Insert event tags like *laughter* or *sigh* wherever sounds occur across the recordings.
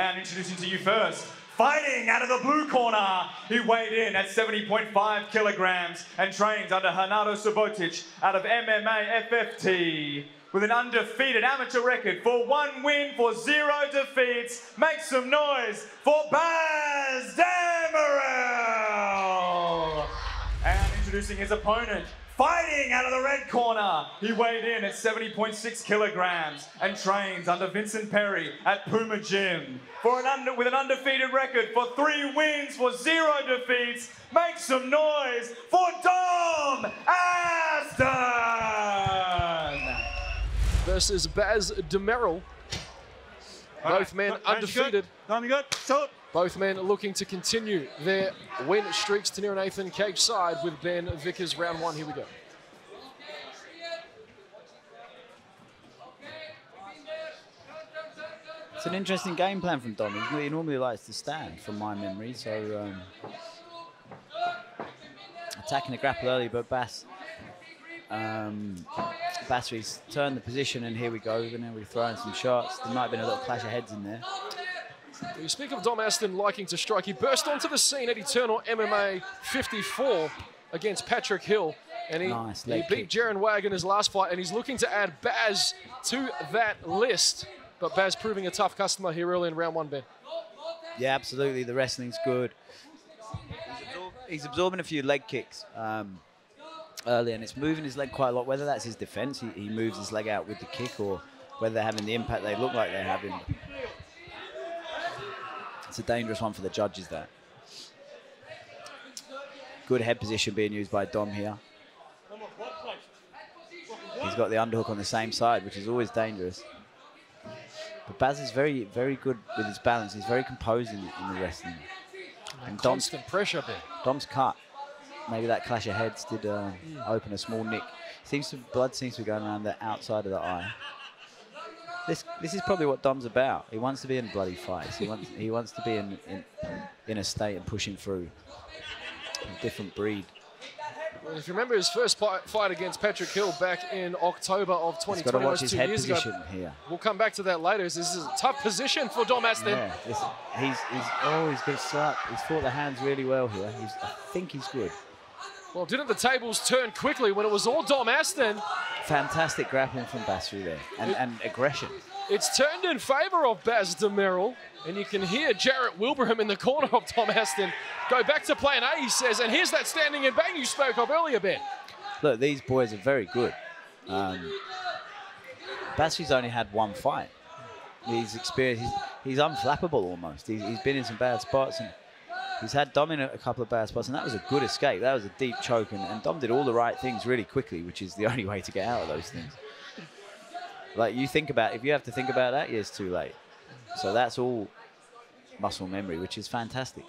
And introducing to you first, fighting out of the blue corner, he weighed in at 70.5 kilograms and trains under Hanato Subotic out of MMA FFT. With an undefeated amateur record for one win for zero defeats, make some noise for Baz Demirel! And introducing his opponent, fighting out of the red corner. He weighed in at 70.6 kilograms and trains under Vincent Perry at Puma Gym. For an under, with an undefeated record for three wins for zero defeats, make some noise for Dom Aston! versus Baz Demirel. Both men undefeated. Dom, you good? Shoot. Both men looking to continue their win streaks to near Nathan Cage side with Ben Vickers round one. Here we go. It's an interesting game plan from Dom. He normally likes to stand, from my memory. So um, attacking the grapple early, but Bass um, Basri's turned the position, and here we go. And then we're throwing some shots. There might have been a little clash of heads in there. We speak of Dom Aston liking to strike. He burst onto the scene at Eternal MMA 54 against Patrick Hill. And he, Nice he beat. Jaron Wag in his last fight, and he's looking to add Baz to that list. But Baz proving a tough customer here early in round one, Ben. Yeah, absolutely. The wrestling's good. He's, absorb- he's absorbing a few leg kicks um, early, and it's moving his leg quite a lot. Whether that's his defense, he, he moves his leg out with the kick, or whether they're having the impact they look like they're having. It's a dangerous one for the judges, there. Good head position being used by Dom here. He's got the underhook on the same side, which is always dangerous. But Baz is very, very good with his balance. He's very composed in, in the wrestling. And Dom's, Constant pressure, Ben. Dom's cut. Maybe that clash of heads did uh, open a small nick. Seems to blood seems to be going around the outside of the eye. This this is probably what Dom's about. He wants to be in bloody fights. He wants he wants to be in in, in a state and pushing through. A different breed. Well, if you remember his first fight against Patrick Hill back in October of He's 2020, got to watch his two head years position ago. here. We'll come back to that later. This is a tough position for Dom Aston. Yeah, this, he's he's oh he's good slap. He's fought the hands really well here. He's, I think he's good. Well, didn't the tables turn quickly when it was all Dom Aston? Fantastic grappling from Basri there, and, and aggression. It's turned in favour of Baz Demirel, and you can hear Jarrett Wilbraham in the corner of Dom Aston go back to plan A, he says, and here's that standing and bang you spoke of earlier, Ben. Look, these boys are very good. Um, Basri's only had one fight. He's experienced. He's, he's unflappable almost. He's, he's been in some bad spots and he's had Dom in a, couple of bad spots, and that was a good escape. That was a deep choke, and, and Dom did all the right things really quickly, which is the *laughs* only way to get out of those things. Like you think about, if you have to think about that, yeah, it's too late. So that's all muscle memory, which is fantastic.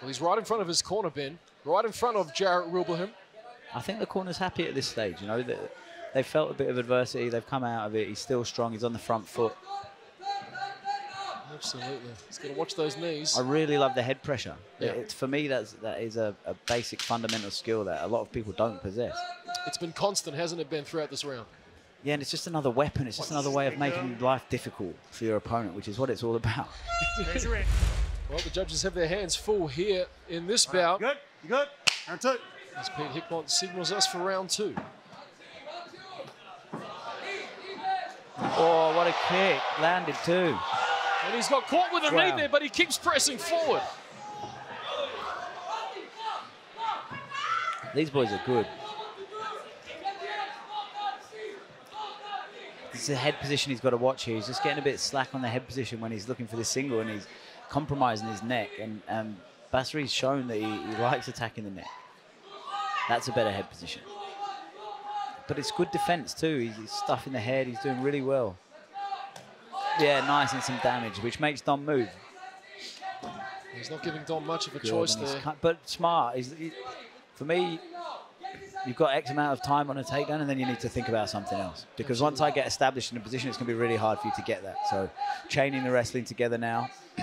Well, he's right in front of his corner, Ben, right in front of Jarrett Wilbraham. I think the corner's happy at this stage. You know, they, they felt a bit of adversity. They've come out of it. He's still strong. He's on the front foot. Absolutely. He's got to watch those knees. I really love the head pressure. Yeah. It's, for me, that's that is a, a basic fundamental skill that a lot of people don't possess. It's been constant, hasn't it, Ben, throughout this round? Yeah, and it's just another weapon. It's just another way of making life difficult for your opponent, which is what it's all about. Well, the judges have their hands full here in this bout. Good? You good? Round two. As Pete Hickmont signals us for round two. Oh, what a kick! Landed too. And he's got caught with a Wow. knee there, but he keeps pressing forward. These boys are good. This is a head position he's got to watch here. He's just getting a bit slack on the head position when he's looking for the single and he's compromising his neck. And um, Basri's shown that he, he likes attacking the neck. That's a better head position. But it's good defense too. He's, he's stuffing the head. He's doing really well. Yeah, nice and some damage, which makes Dom move. He's not giving Dom much of a Good, choice there. ki- but smart. He's, he- for me, you've got X amount of time on a takedown, and then you need to think about something else. Because once I get established in a position, it's going to be really hard for you to get that. So, chaining the wrestling together now. *clears throat*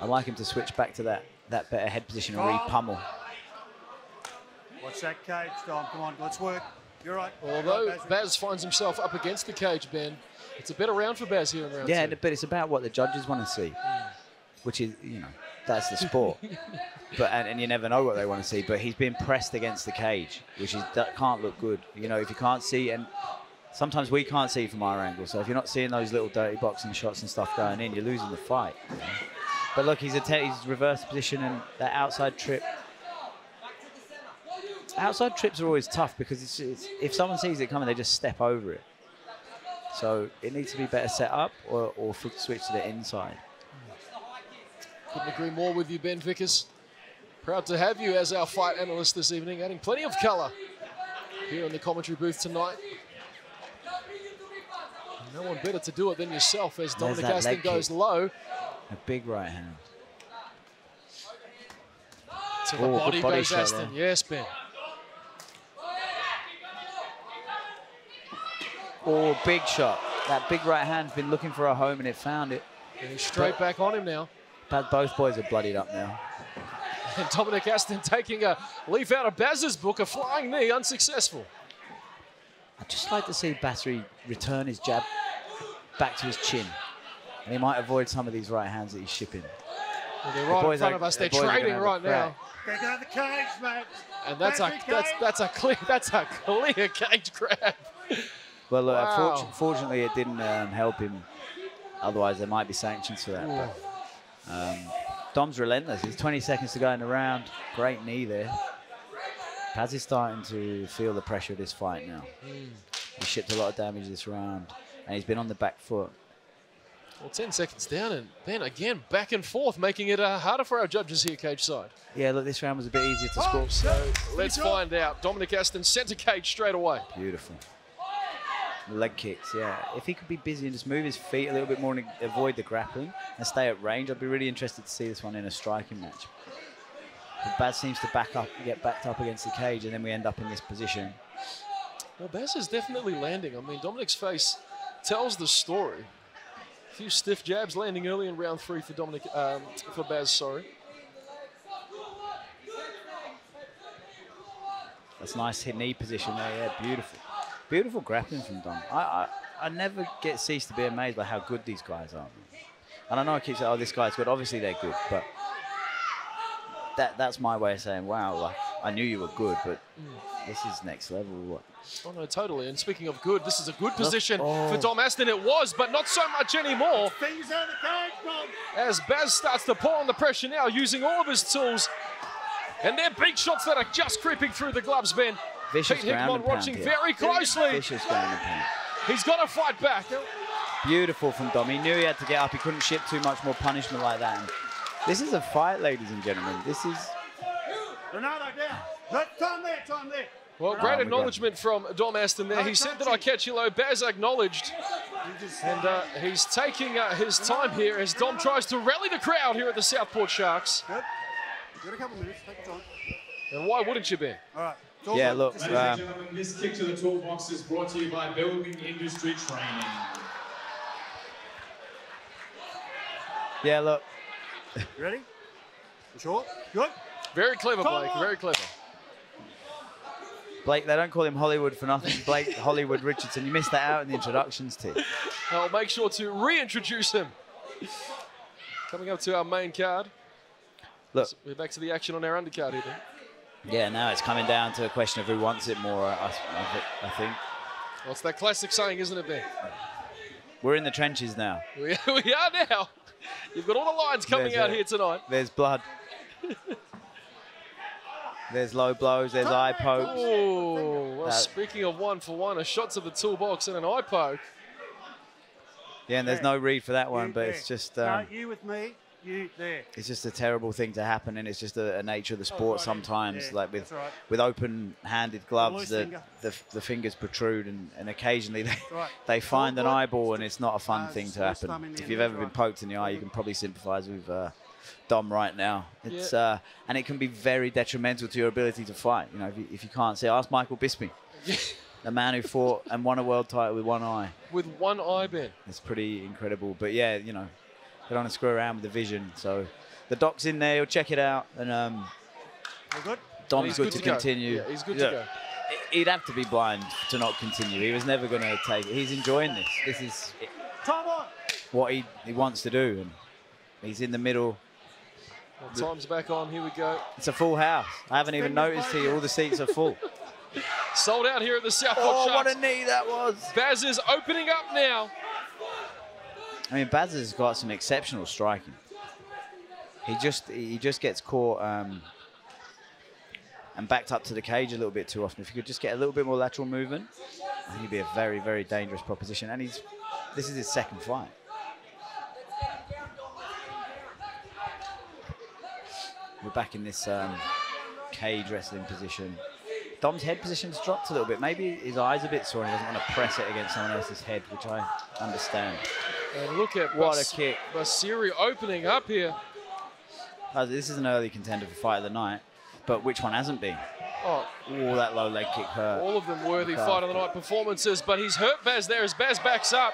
I'd like him to switch back to that that better head position and re-pummel. Watch that cage, Dom. Come on, let's work. You're right. You're Although right, Baz finds himself up against the cage, Ben, It's a better round for Baz here in round Yeah, two. but it's about what the judges want to see, which is, you know, that's the sport. *laughs* but and, and you never know what they want to see. But he's been pressed against the cage, which is that can't look good. You know, if you can't see, and sometimes we can't see from our angle. So if you're not seeing those little dirty boxing shots and stuff going in, you're losing the fight. you know. But look, he's a he's reverse position and that outside trip. Outside trips are always tough because it's, it's, if someone sees it coming, they just step over it. So it needs to be better set up or, or switch to the inside. Couldn't agree more with you, Ben Vickers. Proud to have you as our fight analyst this evening, adding plenty of colour here in the commentary booth tonight. No one better to do it than yourself as There's Dominic Aston goes kick. low A big right hand. to the Oh, good body, body goes Aston. there. Yes, Ben. Oh, big shot. That big right hand's been looking for a home and it found it. And he's straight back on him now. But both boys are bloodied up now. And *laughs* Dominic Aston taking a leaf out of Baz's book, a flying knee, unsuccessful. I'd just like to see Battery return his jab back to his chin. And he might avoid some of these right hands that he's shipping. Well, they're right in boys front are- of us. They're boys are trading right now. crack. Get out of the cage, mate. And that's a Battery that's that's a clear *laughs* that's a clear cage grab. Well, look, Wow. fortu- fortunately, it didn't um, help him. Otherwise, there might be sanctions for that. But um, Dom's relentless. There's 20 seconds to go in the round. Great knee there. Baz is starting to feel the pressure of this fight now. He shipped a lot of damage this round, and he's been on the back foot. Well, 10 seconds down, and then again back and forth, making it uh, harder for our judges here, cage side. Yeah, look, this round was a bit easier to score. So let's find out. Dominic Aston sent centre cage straight away. Beautiful. Leg kicks, yeah. If he could be busy and just move his feet a little bit more and avoid the grappling and stay at range, I'd be really interested to see this one in a striking match. But Baz seems to back up, get backed up against the cage, and then we end up in this position. Well, Baz is definitely landing. I mean, Dominic's face tells the story. A few stiff jabs landing early in round three for Dominic, um, for Baz, sorry. That's nice hit knee position there, yeah, beautiful. Beautiful grappling from Dom. I, I, I never get cease to be amazed by how good these guys are. And I know I keep saying, oh, this guy's good. Obviously they're good, but that that's my way of saying, wow, like, I knew you were good, but this is next level. What? Oh, no, totally. And speaking of good, this is a good oh. position Oh. for Dom Aston. It was, but not so much anymore. Fingers out of the cage, Dom. as Baz starts to pour on the pressure now, using all of his tools. And they're big shots that are just creeping through the gloves, Ben. Vicious Pete ground Hickmott and pound watching here. very closely. Vicious ground and pound. He's got to fight back. Beautiful from Dom. He knew he had to get up. He couldn't ship too much more punishment like that. And this is a fight, ladies and gentlemen. This is Ronaldo down. Look, time there, time there. Well, Oh, great my acknowledgement from Dom Aston there. He said that I catch you low. Baz acknowledged. And uh, he's taking uh, his time here as Dom tries to rally the crowd here at the Southport Sharks. good. Got a couple minutes. Take your time. And why wouldn't you be? All right. It's yeah. Look, Ladies uh, and gentlemen, this kick to the toolbox is brought to you by Building Industry Training. yeah. Look. You ready? You sure? Good. Very clever, Come Blake. on. Very clever. Blake, they don't call him Hollywood for nothing. Blake Hollywood Richardson. You missed that out in the introductions, T. I'll make sure to reintroduce him. Coming up to our main card. Look, We're back to the action on our undercard here. Ben. Yeah. Now it's coming down to a question of who wants it more. I, I, I think Well, it's that classic saying, isn't it, Ben? we're in the trenches now. *laughs* We, we are now. You've got all the lines coming There's out a- here tonight. There's blood. There's low blows. There's eye pokes. Oh, well, That- speaking of one for one, a shot to the toolbox and an eye poke. Yeah, and there's no read for that one, You but there. it's just No, um, you with me. You there. it's just a terrible thing to happen, and it's just a, a nature of the sport. right, Sometimes, yeah, like with right. with open-handed gloves, the, finger. the the fingers protrude, and, and occasionally they right. *laughs* they find an eyeball, and it's not a fun No, thing to happen. thumb in the If you've ever been right. poked in the eye, you can probably sympathise with uh, Dom right now. It's Yeah. uh, and it can be very detrimental to your ability to fight. You know, if you, if you can't see, ask Michael Bisping, the man who fought and won a world title with one eye. With one eye, Ben. It's pretty incredible. But yeah, you know, they don't want to screw around with the vision. So the doc's in there. He'll check it out. And um, good. Dom's good, good to, to continue. Yeah, he's good Yeah. to go. he'd have to be blind to not continue. He was never going to take it. He's enjoying this. This is Time on. what he, he wants to do. And he's in the middle. Well, time's back on. Here we go. It's a full house. I haven't even noticed here. All the seats are full. *laughs* Sold out here at the Southport oh, what a knee that was. Baz is opening up now. I mean, Baz has got some exceptional striking. He just he just gets caught um, and backed up to the cage a little bit too often. If he could just get a little bit more lateral movement, he'd be a very very dangerous proposition. And he's this is his second fight. We're back in this um, cage wrestling position. Dom's head position's dropped a little bit. Maybe his eyes a bit sore and he doesn't want to press it against someone else's head, which I understand. And look at What a Bas- kick. Basri opening up here. Uh, this is an early contender for fight of the night, but which one hasn't been? Oh, Oh, that low leg kick hurt. all of them worthy Okay. fight of the night performances, but he's hurt Baz there as Baz backs up.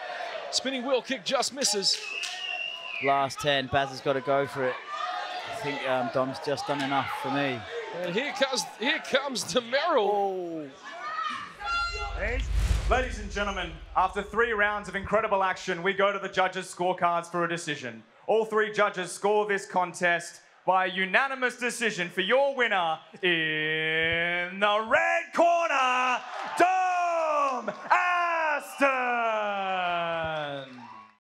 Spinning wheel kick just misses. Last 10, Baz has got to go for it. I think um, Dom's just done enough for me. And here comes here comes Demirel. Ladies and gentlemen, after three rounds of incredible action, we go to the judges' scorecards for a decision. All three judges score this contest by unanimous decision for your winner in the red corner,